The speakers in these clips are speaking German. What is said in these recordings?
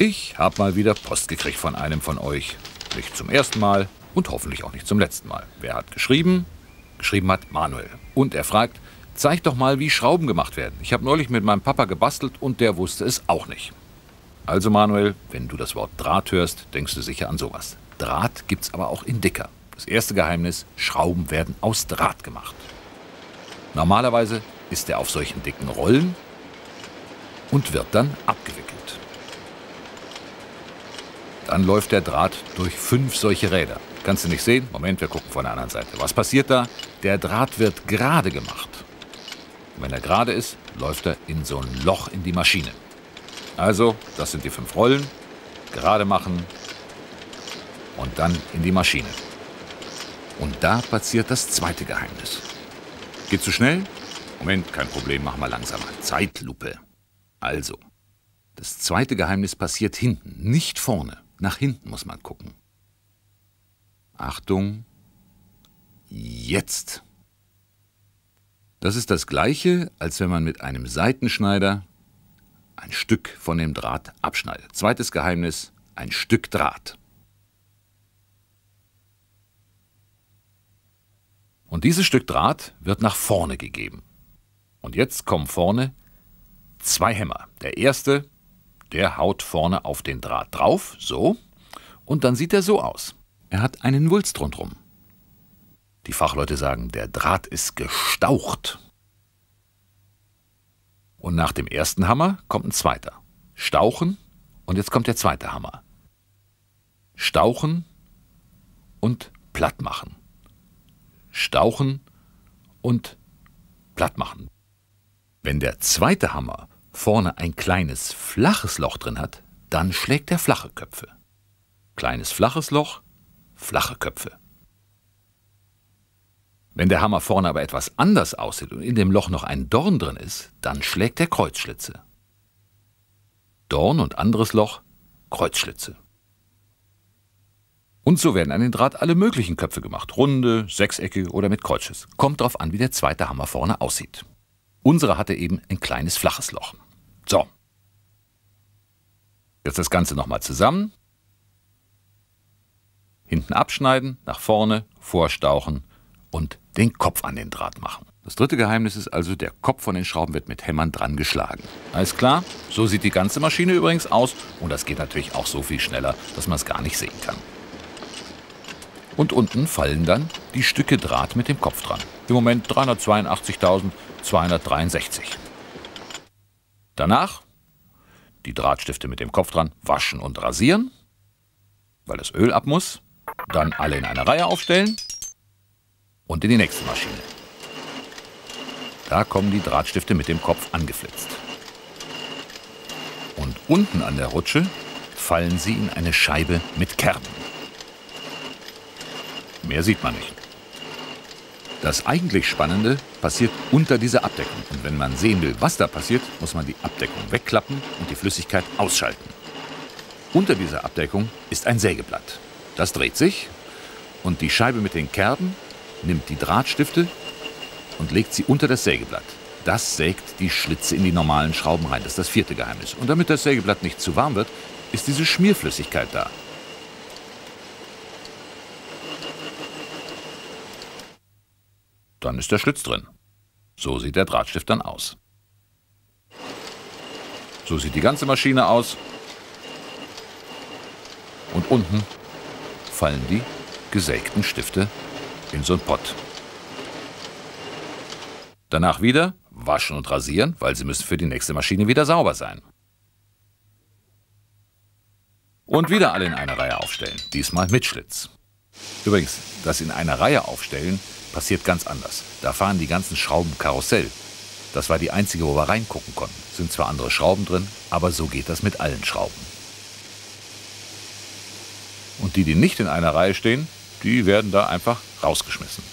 Ich habe mal wieder Post gekriegt von einem von euch. Nicht zum ersten Mal und hoffentlich auch nicht zum letzten Mal. Wer hat geschrieben? Geschrieben hat Manuel. Und er fragt, zeig doch mal, wie Schrauben gemacht werden. Ich habe neulich mit meinem Papa gebastelt und der wusste es auch nicht. Also Manuel, wenn du das Wort Draht hörst, denkst du sicher an sowas. Draht gibt's aber auch in dicker. Das erste Geheimnis, Schrauben werden aus Draht gemacht. Normalerweise ist er auf solchen dicken Rollen und wird dann abgewickelt. Dann läuft der Draht durch fünf solche Räder. Kannst du nicht sehen? Moment, wir gucken von der anderen Seite. Was passiert da? Der Draht wird gerade gemacht. Und wenn er gerade ist, läuft er in so ein Loch in die Maschine. Also, das sind die fünf Rollen. Gerade machen und dann in die Maschine. Und da passiert das zweite Geheimnis. Geht zu schnell? Moment, kein Problem, mach mal langsamer. Zeitlupe. Also, das zweite Geheimnis passiert hinten, nicht vorne. Nach hinten muss man gucken. Achtung, jetzt. Das ist das gleiche, als wenn man mit einem Seitenschneider ein Stück von dem Draht abschneidet. Zweites Geheimnis, ein Stück Draht. Und dieses Stück Draht wird nach vorne gegeben. Und jetzt kommen vorne zwei Hämmer. Der erste, der haut vorne auf den Draht drauf, so, und dann sieht er so aus. Er hat einen Wulst rundrum. Die Fachleute sagen, der Draht ist gestaucht. Und nach dem ersten Hammer kommt ein zweiter. Stauchen und jetzt kommt der zweite Hammer. Stauchen und platt machen. Stauchen und platt machen. Wenn der zweite Hammer vorne ein kleines flaches Loch drin hat, dann schlägt er flache Köpfe. Kleines flaches Loch, flache Köpfe. Wenn der Hammer vorne aber etwas anders aussieht und in dem Loch noch ein Dorn drin ist, dann schlägt er Kreuzschlitze. Dorn und anderes Loch, Kreuzschlitze. Und so werden an den Draht alle möglichen Köpfe gemacht. Runde, sechseckige oder mit Kreuzschiss. Kommt drauf an, wie der zweite Hammer vorne aussieht. Unsere hatte eben ein kleines flaches Loch. So. Jetzt das Ganze nochmal zusammen. Hinten abschneiden, nach vorne, vorstauchen und den Kopf an den Draht machen. Das dritte Geheimnis ist also, der Kopf von den Schrauben wird mit Hämmern dran geschlagen. Alles klar? So sieht die ganze Maschine übrigens aus und das geht natürlich auch so viel schneller, dass man es gar nicht sehen kann. Und unten fallen dann die Stücke Draht mit dem Kopf dran. Im Moment 382.263. Danach die Drahtstifte mit dem Kopf dran waschen und rasieren, weil das Öl ab muss. Dann alle in eine Reihe aufstellen und in die nächste Maschine. Da kommen die Drahtstifte mit dem Kopf angeflitzt. Und unten an der Rutsche fallen sie in eine Scheibe mit Kerben. Mehr sieht man nicht. Das eigentlich Spannende passiert unter dieser Abdeckung. Und wenn man sehen will, was da passiert, muss man die Abdeckung wegklappen und die Flüssigkeit ausschalten. Unter dieser Abdeckung ist ein Sägeblatt. Das dreht sich und die Scheibe mit den Kerben nimmt die Drahtstifte und legt sie unter das Sägeblatt. Das sägt die Schlitze in die normalen Schrauben rein. Das ist das vierte Geheimnis. Und damit das Sägeblatt nicht zu warm wird, ist diese Schmierflüssigkeit da. Dann ist der Schlitz drin. So sieht der Drahtstift dann aus. So sieht die ganze Maschine aus. Und unten fallen die gesägten Stifte in so einen Pott. Danach wieder waschen und rasieren, weil sie müssen für die nächste Maschine wieder sauber sein. Und wieder alle in einer Reihe aufstellen, diesmal mit Schlitz. Übrigens, das in einer Reihe aufstellen passiert ganz anders. Da fahren die ganzen Schrauben Karussell. Das war die einzige, wo wir reingucken konnten. Sind zwar andere Schrauben drin, aber so geht das mit allen Schrauben. Und die, die nicht in einer Reihe stehen, die werden da einfach rausgeschmissen.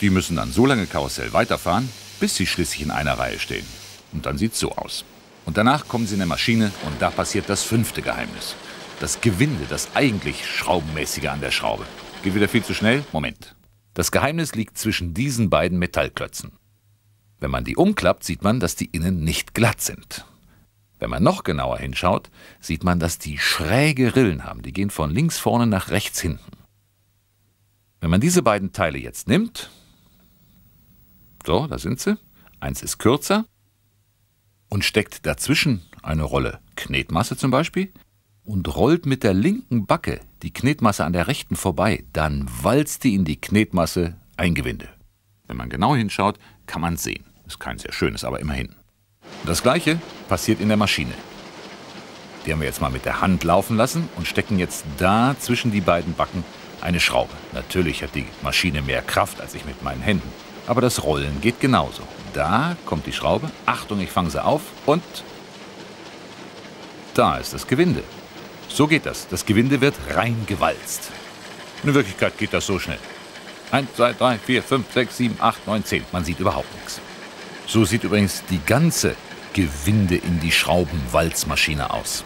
Die müssen dann so lange Karussell weiterfahren, bis sie schließlich in einer Reihe stehen. Und dann sieht es so aus. Und danach kommen sie in eine Maschine und da passiert das fünfte Geheimnis. Das Gewinde, das eigentlich Schraubenmäßige an der Schraube. Geht wieder viel zu schnell? Moment. Das Geheimnis liegt zwischen diesen beiden Metallklötzen. Wenn man die umklappt, sieht man, dass die innen nicht glatt sind. Wenn man noch genauer hinschaut, sieht man, dass die schräge Rillen haben. Die gehen von links vorne nach rechts hinten. Wenn man diese beiden Teile jetzt nimmt, so, da sind sie, eins ist kürzer und steckt dazwischen eine Rolle Knetmasse zum Beispiel und rollt mit der linken Backe die Knetmasse an der rechten vorbei, dann walzt die in die Knetmasse ein Gewinde. Wenn man genau hinschaut, kann man sehen. Ist kein sehr schönes, aber immerhin. Das gleiche passiert in der Maschine. Die haben wir jetzt mal mit der Hand laufen lassen und stecken jetzt da zwischen die beiden Backen eine Schraube. Natürlich hat die Maschine mehr Kraft als ich mit meinen Händen. Aber das Rollen geht genauso. Da kommt die Schraube. Achtung, ich fange sie auf und da ist das Gewinde. So geht das. Das Gewinde wird reingewalzt. In Wirklichkeit geht das so schnell. 1, 2, 3, 4, 5, 6, 7, 8, 9, 10. Man sieht überhaupt nichts. So sieht übrigens die ganze Gewinde in die Schraubenwalzmaschine aus.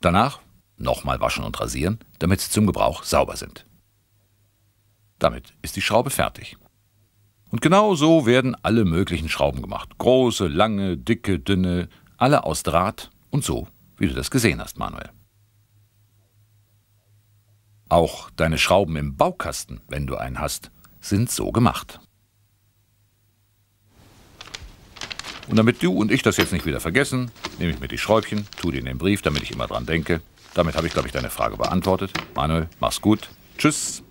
Danach nochmal waschen und rasieren, damit sie zum Gebrauch sauber sind. Damit ist die Schraube fertig. Und genau so werden alle möglichen Schrauben gemacht. Große, lange, dicke, dünne, alle aus Draht und so, wie du das gesehen hast, Manuel. Auch deine Schrauben im Baukasten, wenn du einen hast, sind so gemacht. Und damit du und ich das jetzt nicht wieder vergessen, nehme ich mir die Schräubchen, tue die in den Brief, damit ich immer dran denke. Damit habe ich, glaube ich, deine Frage beantwortet. Manuel, mach's gut. Tschüss.